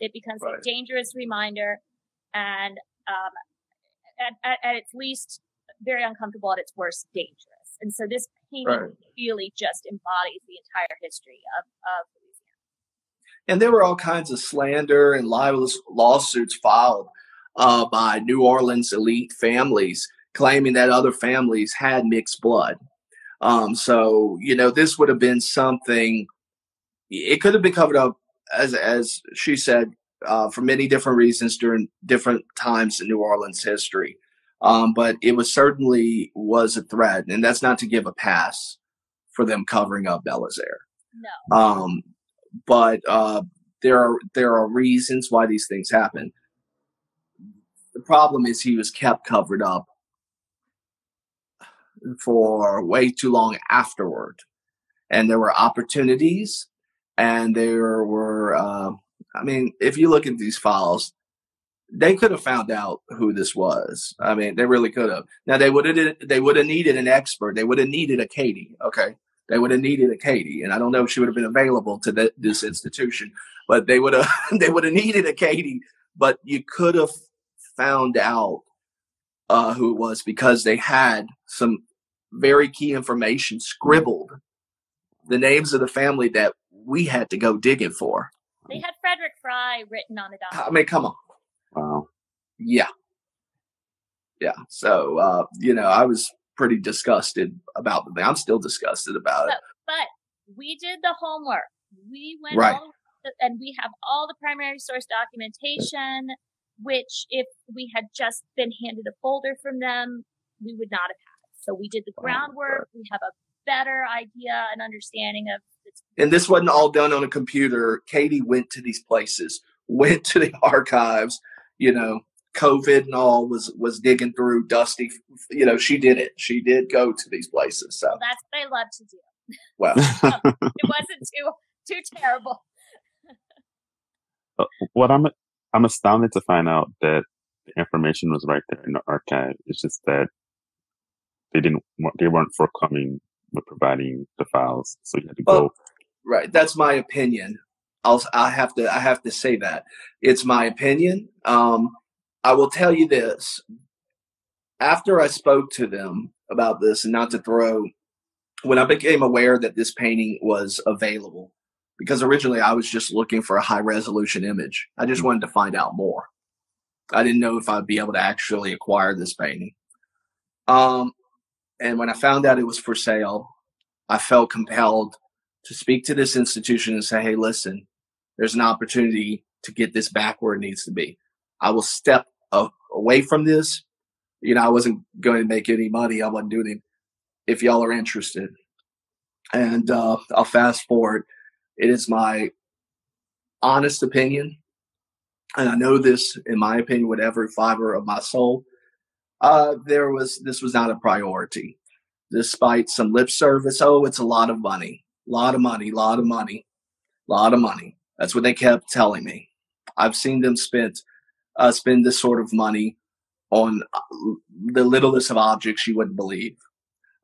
It becomes Right. a dangerous reminder, and um, at, at, at its least very uncomfortable, at its worst dangerous. And so this painting Right. really just embodies the entire history of, of Louisiana. and there were all kinds of slander and libelous lawsuits filed uh, by New Orleans elite families claiming that other families had mixed blood. Um, so you know, this would have been something. It could have been covered up, as as she said, uh, for many different reasons during different times in New Orleans history. Um, but it was certainly was a threat, and that's not to give a pass for them covering up Belizaire. No. Um, but uh, there are there are reasons why these things happen. The problem is he was kept covered up for way too long afterward, and there were opportunities, and there were. Uh, I mean, if you look at these files, they could have found out who this was. I mean, they really could have. Now they would have they would have needed an expert. They would have needed a Katy. Okay, they would have needed a Katy, and I don't know if she would have been available to th- this institution, but they would have they would have needed a Katy. But you could have found out uh, who it was because they had some very key information scribbled, the names of the family that we had to go digging for. They had Frederick Frey written on the I mean, come on. Wow. Yeah. Yeah. So, uh, you know, I was pretty disgusted about the thing. I'm still disgusted about it. But we did the homework. We went Right. all, and we have all the primary source documentation, which if we had just been handed a folder from them, we would not have had. So we did the Wow, groundwork. We have a better idea and understanding of its And this wasn't all done on a computer. Katy went to these places, went to the archives, you know, COVID and all was was digging through dusty, you know, she did it. She did go to these places. So, well, that's what I love to do. well, oh, It wasn't too too terrible. Uh, what I'm I'm astounded to find out that the information was right there in the archive. It's just that they didn't want, they weren't forthcoming with providing the files, so you had to Well, go. right. That's my opinion. I'll I have to I have to say that. It's my opinion. Um I will tell you this. After I spoke to them about this and not to throw when I became aware that this painting was available because originally I was just looking for a high resolution image. I just wanted to find out more. I didn't know if I'd be able to actually acquire this painting. Um and when I found out it was for sale, I felt compelled to speak to this institution and say, hey, listen, there's an opportunity to get this back where it needs to be. I will step away from this. You know, I wasn't going to make any money. I wasn't doing it. If y'all are interested, and uh, I'll fast forward. It is my honest opinion, and I know this in my opinion with every fiber of my soul. Uh, there was this was not a priority, despite some lip service. Oh, it's a lot of money a lot of money, a lot of money, a lot of money. That's what they kept telling me. I've seen them spend uh, spend this sort of money on uh, the littlest of objects you wouldn't believe.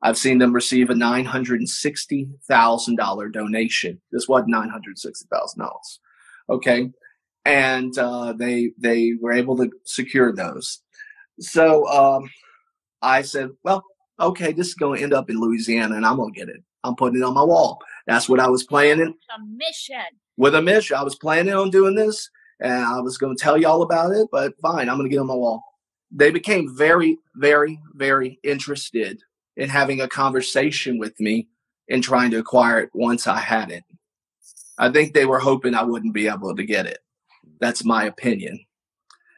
I've seen them receive a nine hundred and sixty thousand dollar donation. This was nine hundred sixty thousand dollars. Okay, and uh, they they were able to secure those. So um, I said, well, okay, this is going to end up in Louisiana, and I'm going to get it. I'm putting it on my wall. That's what I was planning A mission. with a mission. I was planning on doing this, and I was going to tell you all about it. But fine, I'm going to get on my wall. They became very, very, very interested in having a conversation with me and trying to acquire it once I had it. I think they were hoping I wouldn't be able to get it. That's my opinion.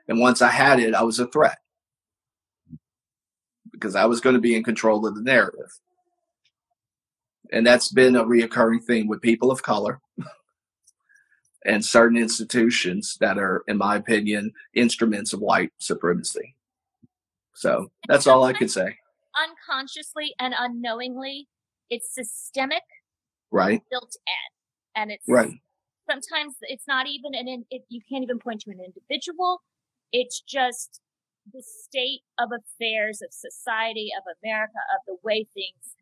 And once I had it, I was a threat because I was going to be in control of the narrative. And that's been a reoccurring thing with people of color and certain institutions that are, in my opinion, instruments of white supremacy. So that's all I could say. unconsciously and unknowingly, it's systemic, right, built in, and it's right. Sometimes it's not even an. It, you can't even point to an individual. It's just the state of affairs of society of America of the way things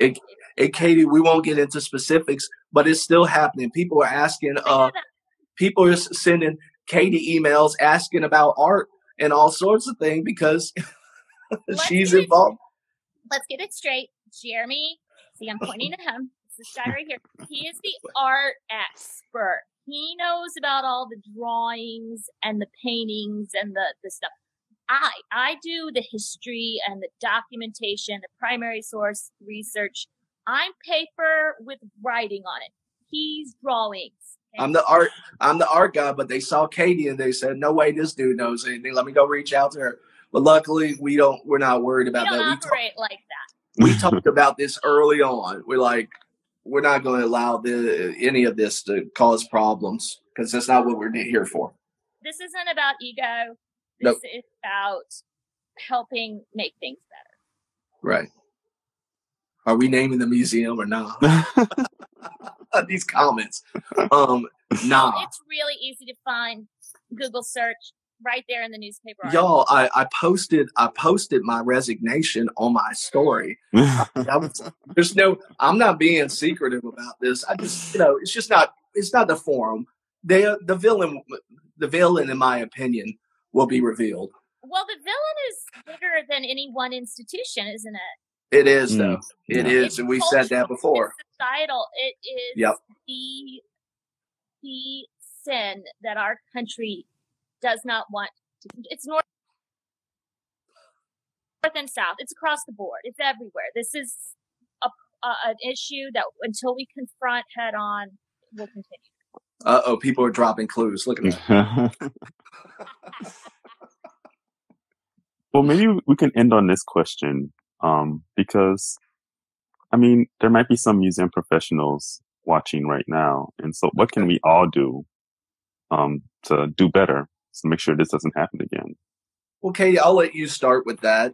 have been run. It, Katy, we won't get into specifics, but it's still happening. People are asking. Uh, people are sending Katy emails asking about art and all sorts of things because she's involved. let's get it straight. Jeremy, see, I'm pointing at him. This guy right here. He is the art expert. He knows about all the drawings and the paintings and the, the stuff. I I do the history and the documentation, the primary source research. I'm paper with writing on it. He's drawings. Okay? I'm the art I'm the art guy, but they saw Katy and they said, "No way, this dude knows anything. Let me go reach out to her." But luckily, we don't. We're not worried about we that. we operate talk, like that. We talked about this early on. We're like, we're not going to allow the, any of this to cause problems because that's not what we're here for. This isn't about ego. This nope. is about helping make things better. Right. Are we naming the museum or not? These comments. Um, nah. It's really easy to find. Google search right there in the newspaper. Y'all, I, I posted I posted my resignation on my story. was, there's no I'm not being secretive about this. I just you know it's just not it's not the forum. They the villain the villain in my opinion will be revealed. Well, the villain is bigger than any one institution, isn't it? It is, though. Mm. It yeah. is, and we said that before. societal. It is yep. the the sin that our country does not want to. It's north, north and south. It's across the board. It's everywhere. This is a, a, an issue that until we confront head on, will continue. Uh oh, people are dropping clues. Look at that. well, maybe we can end on this question um, because, I mean, there might be some museum professionals watching right now. And so, what can we all do um, to do better to make sure this doesn't happen again. Well, Katy, I'll let you start with that,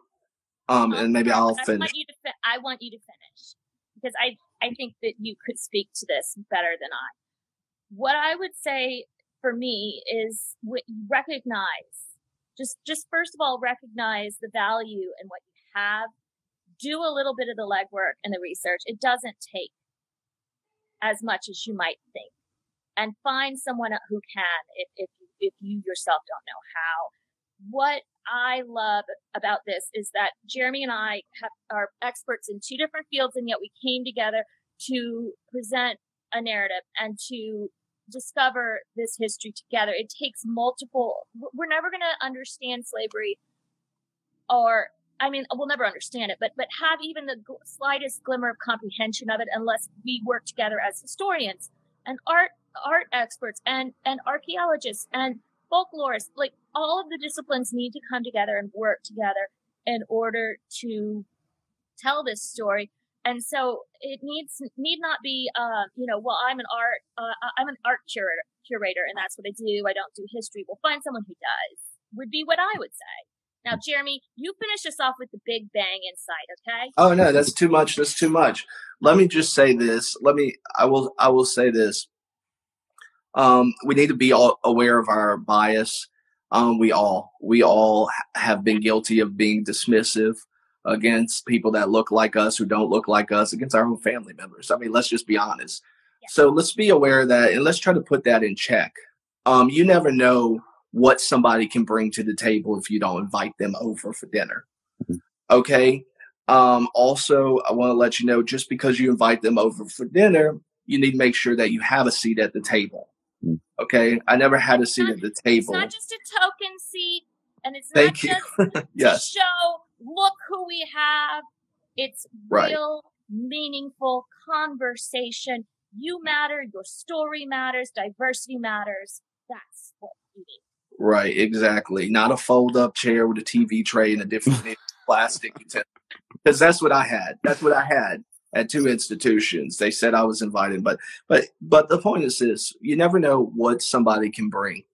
um, and maybe I'll I finish. Want you to fi- I want you to finish because I I think that you could speak to this better than I. What I would say for me is recognize just just first of all recognize the value in what you have. Do a little bit of the legwork and the research. It doesn't take as much as you might think and find someone who can if, if if you yourself don't know how. What I love about this is that Jeremy and I have, are experts in two different fields, and yet we came together to present a narrative and to discover this history together. It takes multiple, we're never going to understand slavery or I mean, we'll never understand it, but but have even the slightest glimmer of comprehension of it unless we work together as historians and art art experts and, and archaeologists and folklorists, like all of the disciplines need to come together and work together in order to tell this story. And so it needs need not be, uh, you know, well, I'm an art, uh, I'm an art curator, curator, and that's what I do. I don't do history. We'll find someone who does. Would be what I would say. Now, Jeremy, you finish us off with the big bang insight, okay? Oh no, that's too much. That's too much. Let me just say this. Let me. I will. I will say this. Um, we need to be all aware of our bias. Um, we all we all have been guilty of being dismissive against people that look like us who don't look like us against our own family members. I mean, let's just be honest. Yeah. So let's be aware of that and let's try to put that in check. Um, you never know what somebody can bring to the table if you don't invite them over for dinner. Mm-hmm. Okay. Um, also, I want to let you know just because you invite them over for dinner, you need to make sure that you have a seat at the table. Okay, I never had a seat at the table. It's not just a token seat, and it's Thank not you. just yes. to show look who we have. It's right. real, meaningful conversation. You matter. Your story matters. Diversity matters. That's what we need. Right, exactly. Not a fold up chair with a TV tray and a different plastic Because that's what I had. That's what I had at two institutions. They said I was invited, but but but the point is this: you never know what somebody can bring,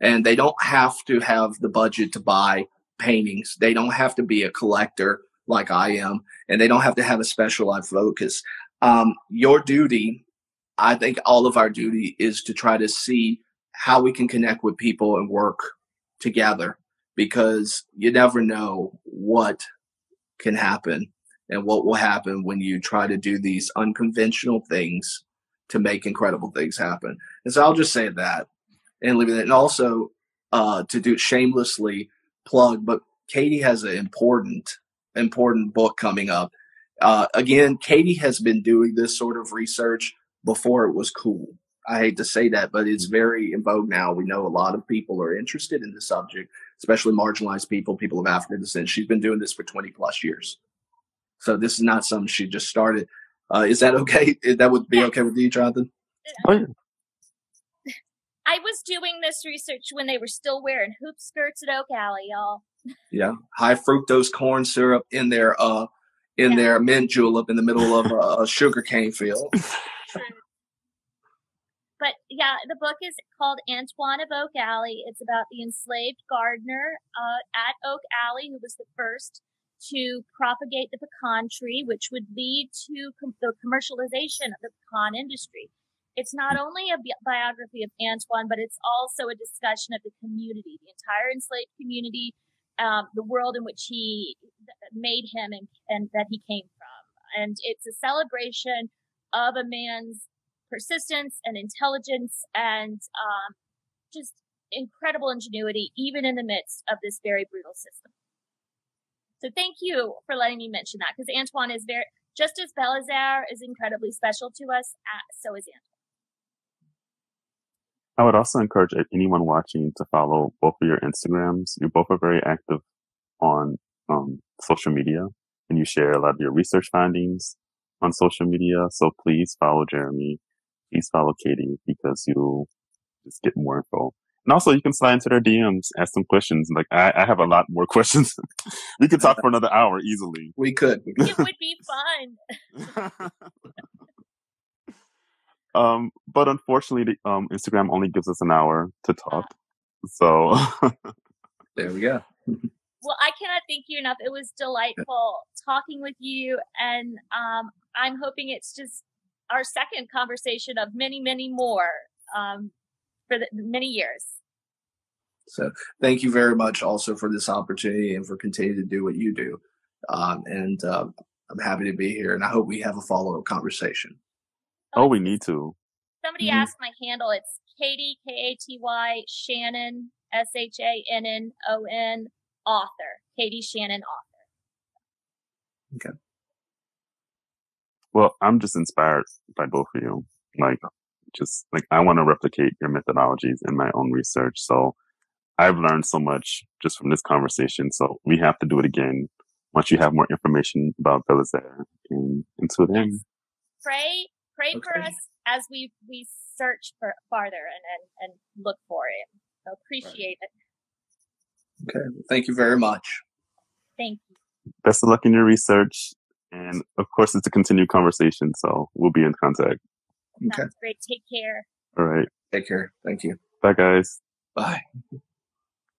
and they don't have to have the budget to buy paintings. They don't have to be a collector like I am, and they don't have to have a specialized focus. Um, your duty, I think, all of our duty is to try to see how we can connect with people and work together because you never know what can happen and what will happen when you try to do these unconventional things to make incredible things happen. And so I'll just say that and leave it. And also uh, to do shamelessly plug, but Katy has an important, important book coming up. Uh, again, Katy has been doing this sort of research before it was cool. I hate to say that, but it's very in vogue now. We know a lot of people are interested in the subject, especially marginalized people, people of African descent. She's been doing this for 20 plus years. So this is not something she just started. Uh, is that okay? That would be okay with you, Jonathan? Oh, yeah. I was doing this research when they were still wearing hoop skirts at Oak Alley, y'all. Yeah, high fructose corn syrup in their uh in Yeah. their mint julep in the middle of a, a sugar cane field. But yeah, the book is called Antoine of Oak Alley. It's about the enslaved gardener uh, at Oak Alley who was the first to propagate the pecan tree, which would lead to com- the commercialization of the pecan industry. It's not only a bi- biography of Antoine, but it's also a discussion of the community, the entire enslaved community, um, the world in which he made him and, and that he came from. And it's a celebration of a man's persistence and intelligence and um, just incredible ingenuity, even in the midst of this very brutal system. So thank you for letting me mention that because Antoine is very, just as Belizaire is incredibly special to us, so is Antoine. I would also encourage anyone watching to follow both of your Instagrams. You both are very active on um, social media and you share a lot of your research findings on social media. So please follow Jeremy. Please follow Katy because you'll just get more info. And also you can slide into their DMs, ask some questions. Like I, I have a lot more questions. we could talk for another hour easily. We could. We could. It would be fun. um, but unfortunately, the, um, Instagram only gives us an hour to talk. So There we go. Well, I cannot thank you enough. It was delightful talking with you, and um, I'm hoping it's just our second conversation of many, many more um, for the, many years. So thank you very much also for this opportunity and for continuing to do what you do. Um, and uh, I'm happy to be here and I hope we have a follow up conversation. Oh, we need to. Somebody Mhm. asked my handle. It's Katy K A T Y Shannon S H A N N O N author. Katy Shannon author. Okay. Well, I'm just inspired by both of you. Like, just like I want to replicate your methodologies in my own research. So I've learned so much just from this conversation. So we have to do it again once you have more information about Belizaire. And until then, Pray, pray for us as we we search for farther and and, and look for it. So appreciate it. Okay. Thank you very much. Thank you. best of luck in your research. And of course, it's a continued conversation. So we'll be in contact. Okay. Sounds great. Take care. All right. Take care. Thank you. Bye, guys. Bye.